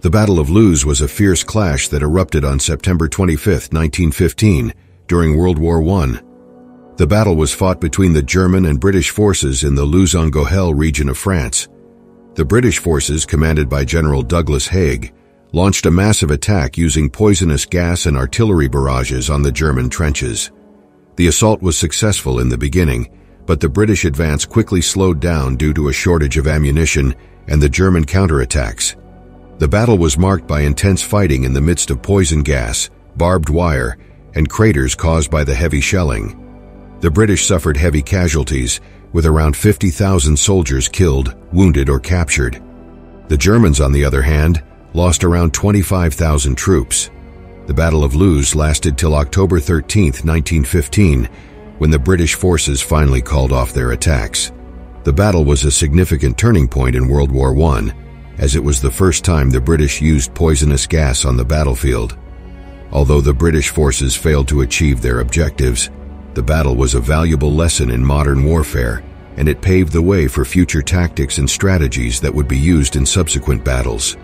The Battle of Loos was a fierce clash that erupted on September 25, 1915, during World War I. The battle was fought between the German and British forces in the Loos-en-Gohelle region of France. The British forces, commanded by General Douglas Haig, launched a massive attack using poisonous gas and artillery barrages on the German trenches. The assault was successful in the beginning, but the British advance quickly slowed down due to a shortage of ammunition and the German counterattacks. The battle was marked by intense fighting in the midst of poison gas, barbed wire, and craters caused by the heavy shelling. The British suffered heavy casualties, with around 50,000 soldiers killed, wounded, or captured. The Germans, on the other hand, lost around 25,000 troops. The Battle of Loos lasted till October 13, 1915, when the British forces finally called off their attacks. The battle was a significant turning point in World War I, as it was the first time the British used poisonous gas on the battlefield. Although the British forces failed to achieve their objectives, the battle was a valuable lesson in modern warfare, and it paved the way for future tactics and strategies that would be used in subsequent battles.